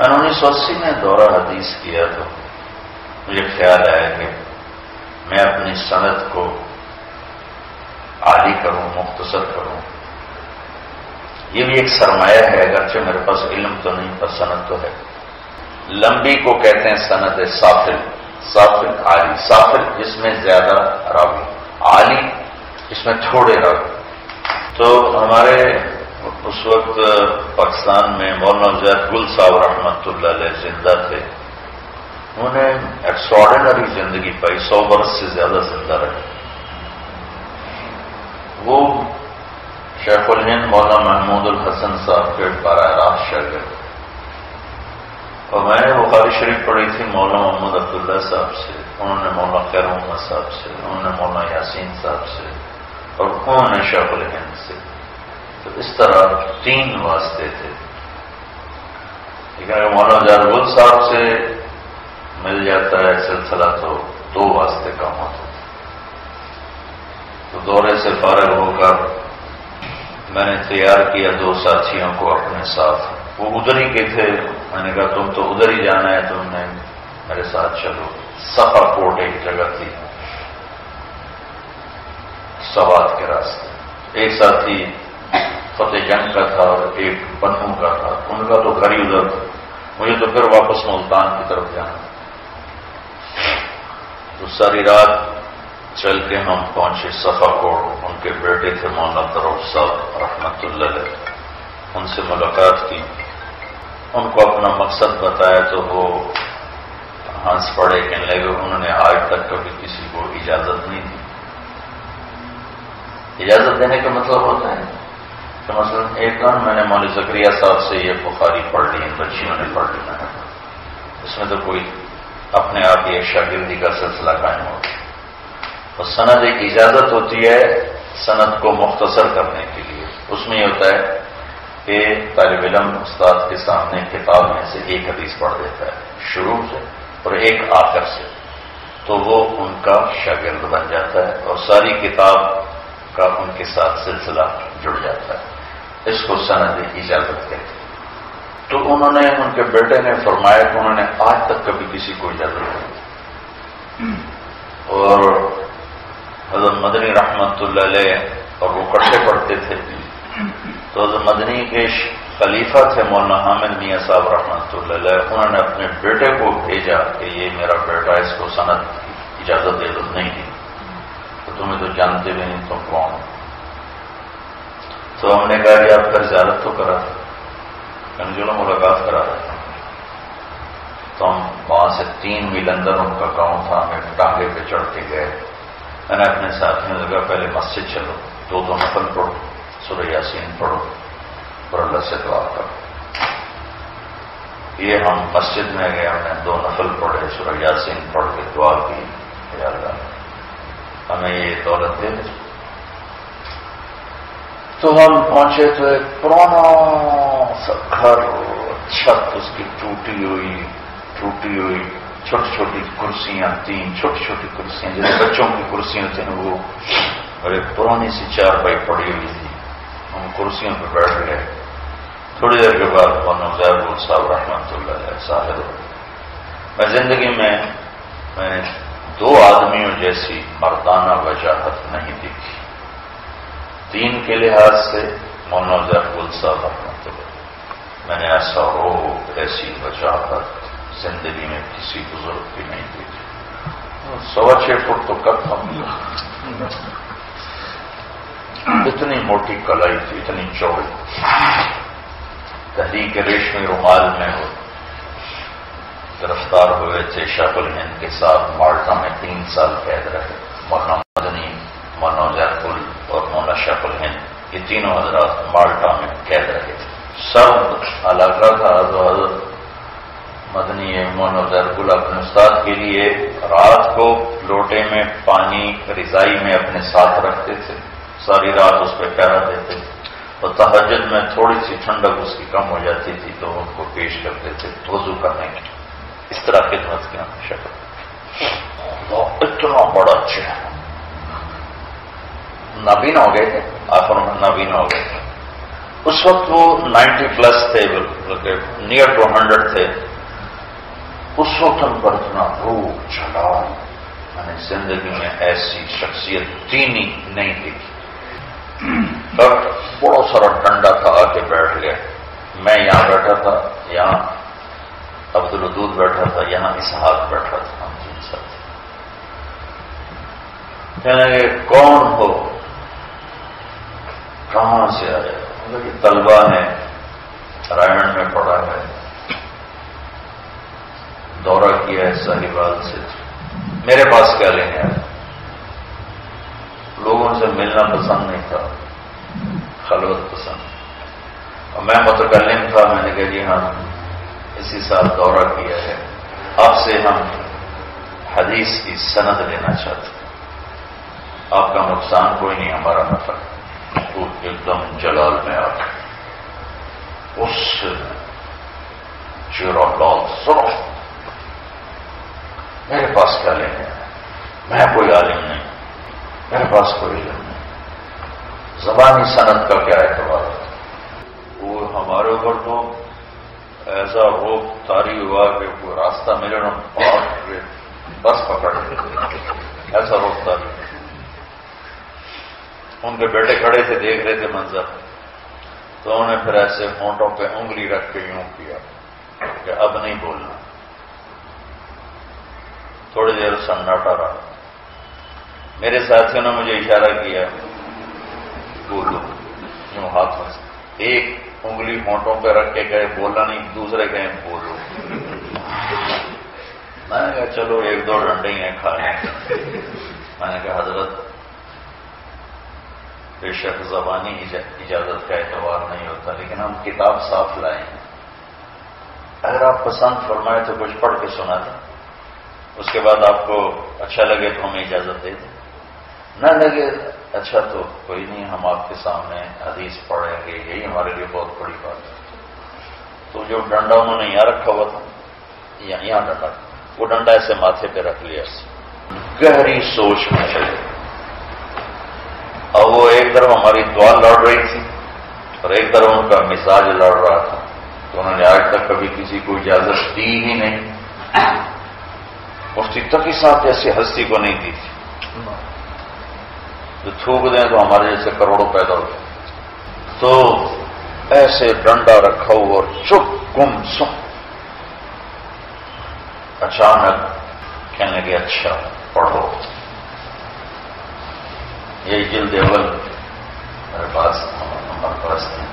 میں نے انیس سو اسی میں دورہ حدیث کیا تو مجھے خیال آیا کہ میں اپنی صنعت کو عالی کروں، مختصر کروں۔ یہ بھی ایک سرمایہ ہے، اگرچہ میرے پاس علم تو نہیں، پر صنعت تو ہے۔ لمبی کو کہتے ہیں صنعت سافل سافل عالی، سافل جس میں زیادہ راوی، عالی اس میں تھوڑے راوی۔ تو ہمارے اس وقت پاکستان میں مولانا زید گل صاحب رحمت اللہ علیہ زندہ تھے۔ انہوں نے ایکسٹراڈنری زندگی پائی، سو برس سے زیادہ زندہ رہے۔ وہ شیخ الہند مولانا محمود الحسن صاحب کے براہ راست شاگرد اور میں نے بخاری شریف پڑھی تھی مولانا محمد عبداللہ صاحب سے، انہوں نے مولانا خیر محمد صاحب سے، انہوں نے مولانا یاسین صاحب سے، اور انہوں نے شیخ الہند سے۔ تو اس طرح تین واسطے تھے۔ لیکن اگر مولانا جارگل صاحب سے مل جاتا ہے سلسلہ تو دو واسطے کام ہوتے تو دورے سے فارغ ہو کر میں نے تیار کیا دو ساتھیوں کو اپنے ساتھ۔ وہ ادھر ہی کے تھے۔ میں نے کہا، تم تو ادھر ہی جانا ہے۔ تم نے میرے ساتھ چلو۔ سفا کوٹ ایک جگہ تھی۔ سوات کے راستے۔ ایک ساتھی فتح جنگ کا تھا اور ایک بنو کا تھا۔ ان کا تو گھر ہی ادھر تھا۔ مجھے تو پھر واپس ملتان کی طرف جانا۔ تو ساری رات چل کے ہم پہنچے صفا کوٹ ان کے بیٹے تھے مولانا تروف صاحب، رحمت اللہ علیہ۔ ان سے ملاقات کی۔ ان کو اپنا مقصد بتایا تو وہ ہنس پڑے، کہنے لگے انہوں نے آج تک کبھی کسی کو اجازت نہیں دی۔ اجازت دینے کا مطلب ہوتا ہے۔ کہ مثلا ایک دن میں نے مول زکریہ صاحب سے یہ بخاری پڑھ لی بچیوں نے پڑھ لی۔ ہے اس میں تو کوئی اپنے آپ یہ شاگردی کا سلسلہ قائم ہوتا اور سند ایک اجازت ہوتی ہے سند کو مختصر کرنے کے لیے۔ اس میں یہ ہوتا ہے کہ طالب علم استاد کے سامنے کتاب میں سے ایک حدیث پڑھ دیتا ہے، شروع سے اور ایک آخر سے۔ تو وہ ان کا شاگرد بن جاتا ہے اور ساری کتاب کا ان کے ساتھ سلسلہ جڑ جاتا ہے۔ اس کو سند اجازت کہتے ہیں۔ تو انہوں نے، ان کے بیٹے نے فرمایا کہ انہوں نے آج تک کبھی کسی کو اجازت نہیں اور حضرت مدنی رحمت اللہ علیہ اور وہ کٹھے پڑھتے تھے۔ تو حضرت مدنی کے خلیفہ تھے مولانا حامد میاں صاحب رحمۃ اللہ علیہ۔ انہوں نے اپنے بیٹے کو بھیجا کہ یہ میرا بیٹا اس کو صنعت اجازت اجازت نہیں دی تو تمہیں تو جانتے بھی نہیں تم کون۔ تو ہم نے کہا کہ آپ کا زیارت تو کرا تھا یعنی چلو ملاقات کرا رہا تھا تو ہم وہاں سے تین میل اندر ان کا گاؤں تھا، ہمیں ٹانگے پہ چڑھ کے گئے۔ میں نے اپنے ساتھیوں نے لگا پہلے مسجد چلو، دو دو نفل پڑھو، سورہ یاسین پڑھو، اور اللہ سے دعا کرو۔ یہ ہم مسجد میں گئے، ہم نے دو نفل پڑھے، سورہ یاسین پڑھ کے دعا کی اللہ، ہمیں یہ دولت دے۔ تو ہم پہنچے تو ایک پرانا سا گھر، چھت اس کی ٹوٹی ہوئی ٹوٹی ہوئی، چھوٹی چھوٹی کرسیاں، تین چھوٹی چھوٹی کرسیاں، جیسے بچوں کی کرسیاں تھیں وہ۔ اور ایک پرانی سی چار بائی پڑی ہوئی تھی۔ ہم کرسیوں پہ بیٹھ گئے۔ تھوڑی دیر کے بعد مولانا زیب صاحب رحمت اللہ علیہ صاحب میں زندگی میں میں دو آدمیوں جیسی مردانہ وجاہت نہیں دیکھی۔ دین کے لحاظ سے مولانا زیب صاحب رحمت اللہ میں نے ایسا رو ایسی وجاہت زندگی میں کسی بزرگ کی نہیں دیکھی۔ سوا چھ فٹ تو کب ہم اتنی موٹی کلائی تھی، اتنی چوڑی۔ تحریک ریشمی رومال میں ہو گرفتار ہوئے تھے شاہ الہند کے ساتھ مالٹا میں تین سال قید رہے۔ مولانا مدنی مولانا جیرپل اور مولانا شاہ الہند یہ تینوں حضرات مالٹا میں قید رہے سب علاقہ تھا، حضرت مدنی مولانا زیرپل اپنے استاد کے لیے رات کو لوٹے میں پانی رضائی میں اپنے ساتھ رکھتے تھے۔ ساری رات اس پہ پہرا دیتے اور تحجد میں تھوڑی سی ٹھنڈک اس کی کم ہو جاتی تھی تو ان کو پیش کرتے تھے وضو کرنے کی اس طرح خدمت کیا شکل اتنا بڑا اچھا ہے نابین ہو گئے تھے، آخر میں نابین ہو گئے تھے۔ اس وقت وہ نائنٹی پلس تھے، بلکہ نیئر ٹو ہنڈریڈ تھے۔ اس وقت ہم پر اتنا رو چلا میں نے زندگی میں ایسی شخصیت تینی نہیں دیکھی۔ بڑا سارا ڈنڈا تھا آ کے بیٹھ گئے میں یہاں بیٹھا تھا، یہاں عبد الدود بیٹھا تھا، یہاں اسحاق بیٹھا تھا، ہم تین ساتھ کہنے لگے، کون ہو؟ کہاں سے آئے مطلب طلبا ہے رائن میں پڑا ہے۔ دورہ کیا ہے صاحبال سے۔ میرے پاس کیا لینے آئے؟ لوگوں سے ملنا پسند نہیں تھا۔ خلوت پسند۔ اور میں متکلم تھا، میں نے کہا جی ہاں اسی سال دورہ کیا ہے۔ آپ سے ہم حدیث کی سند لینا چاہتے آپ کا نقصان کوئی نہیں، ہمارا نفع۔ وہ ایک دم جلال میں آ اس چیرو لال سنو۔ میرے پاس کیا لینے میں کوئی عالم نہیں، میرے پاس کوئی علم نہیں۔ زبانی صنعت کا کیا اعتبار ہے؟ وہ ہمارے اوپر تو ایسا روپ تاری ہوا کہ کوئی راستہ ملے نا بس پکڑ ایسا روپ تاری۔ ان کے بیٹے کھڑے تھے، دیکھ رہے تھے منظر۔ تو انہوں نے پھر ایسے ہونٹوں پہ انگلی رکھ کے یوں کیا کہ اب نہیں بولنا۔ تھوڑی دیر سناٹا رہا۔ میرے ساتھیوں نے مجھے اشارہ کیا، بولو، یوں ہاتھوں سے۔ ایک انگلی ہونٹوں پہ رکھ کے گئے بولا نہیں، دوسرے کہیں بولو۔ میں نے کہا، چلو، ایک دو ڈنڈے ہیں کھانے میں نے کہا، حضرت بے شک زبانی اجازت کا اعتبار نہیں ہوتا، لیکن ہم کتاب صاف لائے ہیں اگر آپ پسند فرمائے تو کچھ پڑھ کے سنا دیں۔ اس کے بعد آپ کو اچھا لگے تو ہمیں اجازت دے دیں۔ نہ لگے اچھا تو کوئی نہیں، ہم آپ کے سامنے حدیث پڑھیں گے، یہی ہمارے لیے بہت بڑی بات ہے۔ تو جو ڈنڈا انہوں نے یہاں رکھا ہوا تھا، یہاں ڈنڈا وہ ڈنڈا ایسے ماتھے پہ رکھ لیا۔ گہری سوچ میں چلے۔ ایک طرف ہماری دعا لڑ رہی تھی اور ایک طرف ان کا مزاج لڑ رہا تھا۔ تو انہوں نے آج تک کبھی کسی کو اجازت دی ہی نہیں۔ مفتی تک ہی ساتھ ایسی ہستی کو نہیں دی تھی۔ جو تھوک دیں تو ہمارے جیسے کروڑوں پیدا ہو تو ایسے ڈنڈا رکھا ہوا اور چپ گم سم اچانک کہنے لگے اچھا پڑھو۔ یہ جلد اول میرے پاس، ہمارے پاس تھے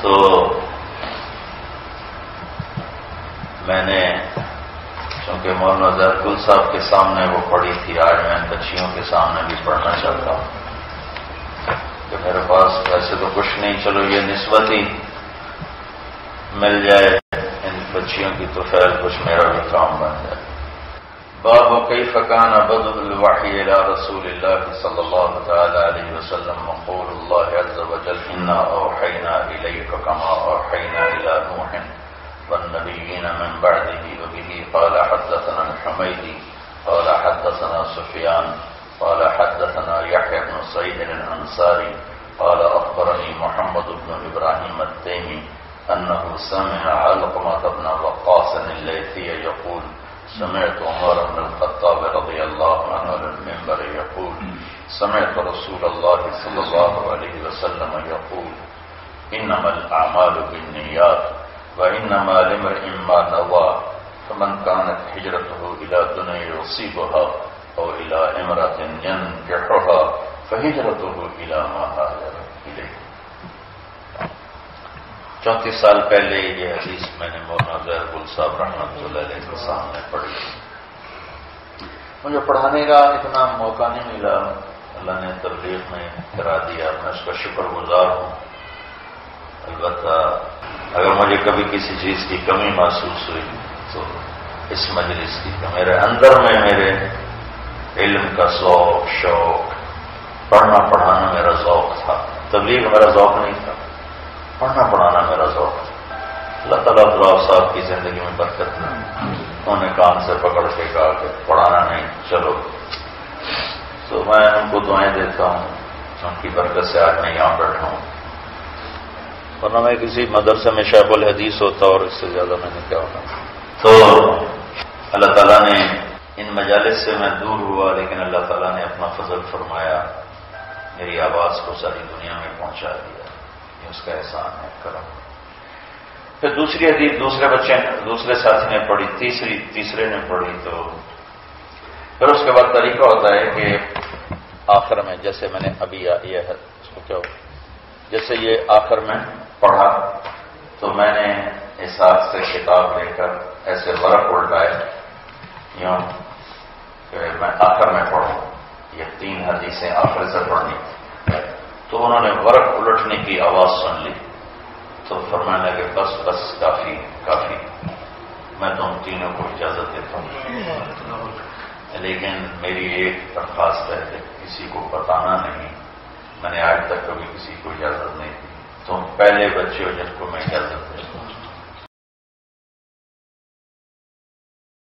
تو میں نے کیونکہ مولانا زید گل صاحب کے سامنے وہ پڑھی تھی، آج میں بچیوں کے سامنے بھی پڑھنا چاہتا ہوں۔ کہ میرے پاس ویسے تو کچھ نہیں، چلو یہ نسبت ہی مل جائے ان بچیوں کی تو خیر کچھ میرا بھی کام بن جائے۔ باب کئی فقان ابد الوحی الى رسول اللہ صلی اللہ تعالی علیہ وسلم؟ مقول اللہ عز وجل انا اوحینا الیک کما اوحینا الى نوح والنبيين من بعده وبه قال، حدثنا الحميدي قال، حدثنا سفيان قال، حدثنا يحيى بن سعيد الأنصاري قال، أخبرني محمد بن إبراهيم التيمي أنه سمع علقمة بن وقاص الليثي يقول سمعت عمر بن الخطاب رضي الله عنه المنبر يقول سمعت رسول الله صلى الله عليه وسلم يقول إنما الأعمال بالنيات وإنما لمرء ما نوى فمن كانت هجرته إلى دنيا يصيبها أو إلى امرأة ينكحها فهجرته إلى ما هاجر إليه چونتیس سال پہلے یہ حدیث میں نے مولانا زہر گل صاحب رحمت اللہ علیہ کے سامنے پڑھی۔ مجھے پڑھانے کا اتنا موقع نہیں ملا۔ اللہ نے تبلیغ میں کرا دیا۔ میں اس کا شکر گزار ہوں۔ البتہ اگر مجھے کبھی کسی چیز کی کمی محسوس ہوئی تو اس مجلس کی میرے اندر میں میرے علم کا ذوق، شوق، پڑھنا پڑھانا میرا ذوق تھا۔ تبلیغ میرا ذوق نہیں تھا۔ پڑھنا پڑھانا اللہ تعالیٰ عبداللہ صاحب کی زندگی میں برکت ہے انہوں نے کام سے پکڑ کے کہا کہ پڑھانا نہیں، چلو۔ تو میں ان کو دعائیں دیتا ہوں، ان کی برکت سے آج میں یہاں بیٹھا ہوں۔ ورنہ میں کسی مدرسے میں شیخ الحدیث ہوتا اور اس سے زیادہ میں نے کیا ہونا تو اللہ تعالیٰ نے ان مجالس سے میں دور ہوا، لیکن اللہ تعالیٰ نے اپنا فضل فرمایا، میری آواز کو ساری دنیا میں پہنچا دیا۔ یہ اس کا احسان ہے، کرم۔ پھر دوسری حدیث، دوسرے بچے، دوسرے ساتھی نے پڑھی، تیسری، تیسرے نے پڑھی تو پھر اس کے بعد طریقہ ہوتا ہے کہ آخر میں جیسے میں نے ابھی یہ ہے، اس کو کیا جیسے یہ آخر میں پڑھا تو میں نے اس ہاتھ سے کتاب لے کر ایسے ورق الٹائے، یوں کہ میں آخر میں پڑھوں، یہ تین حدیثیں آخر سے پڑھنی۔ تو انہوں نے ورق الٹنے کی آواز سن لی۔ تو فرمانا لگے بس بس، کافی کافی۔ میں تم تینوں کو اجازت دیتا ہوں۔ لیکن میری ایک درخواست ہے کہ کسی کو بتانا نہیں۔ میں نے آج تک کبھی کسی کو اجازت نہیں دی۔ تم پہلے بچے ہو جن کو میں اجازت دیتا ہوں۔